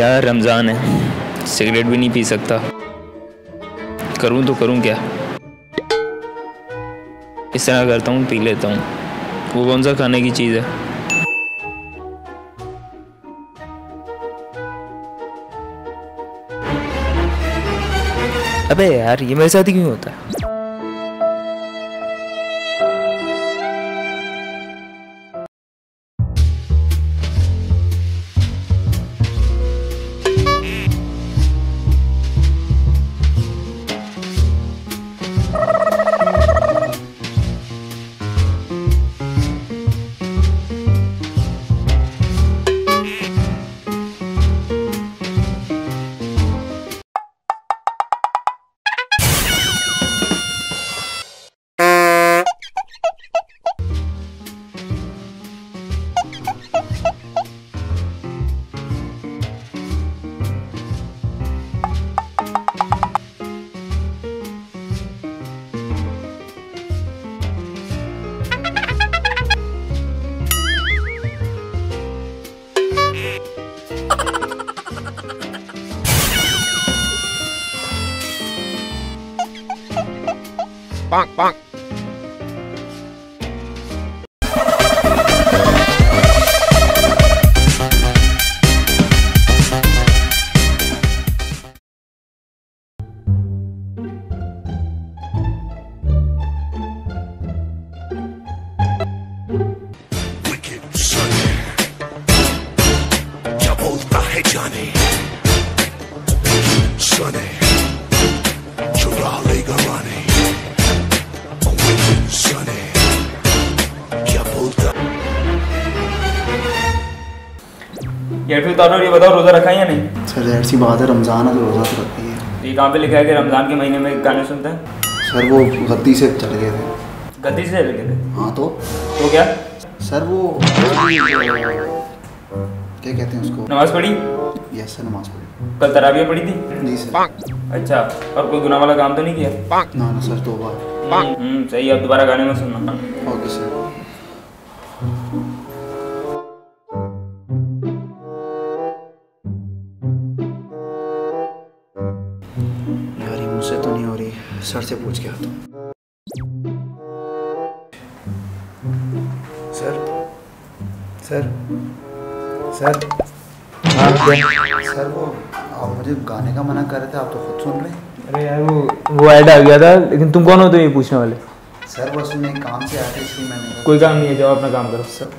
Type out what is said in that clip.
यार, रमज़ान है। सिगरेट भी नहीं पी सकता। करूँ तो करूँ क्या? इस तरह करता हूँ, पी लेता हूँ। वो कौन सा खाने की चीज़ है? अबे यार, ये मेरे साथ ही क्यों होता है? Bonk, bonk. यार फिर तारो ये बताओ रोज़ा रखा है या नहीं? सर ज़ाहिर सी बात है रमज़ान है तो रोज़ा तो रखती है। ये कहाँ पे लिखा है कि रमज़ान के महीने में गाने सुनते हैं? सर वो गद्दी से चले गए थे। गद्दी से लगे थे? हाँ तो? तो क्या? सर वो क्या कहते हैं उसको? नमाज़ पढ़ी? यस सर नमाज़ पढ़ी। कल तराबियाँ पढ़ी थी? जी सर अच्छा और कोई गुनाह वाला काम तो नहीं किया? ना ना सर तोबा हम्म सही है अब दोबारा गाने में सुनना। ओके सर यार मुझसे तो नहीं हो रही। सर से पूछ के आता हूँ। सर? सर? सर? सर वो आप मुझे गाने का मना कर रहे थे आप तो खुद सुन रहे अरे यार वो वो ऐड आ गया था लेकिन तुम कौन हो तो ये पूछने वाले? सर बस मैं काम से आया था इसलिए मैंने कोई काम नहीं है जाओ अपना काम करो। सर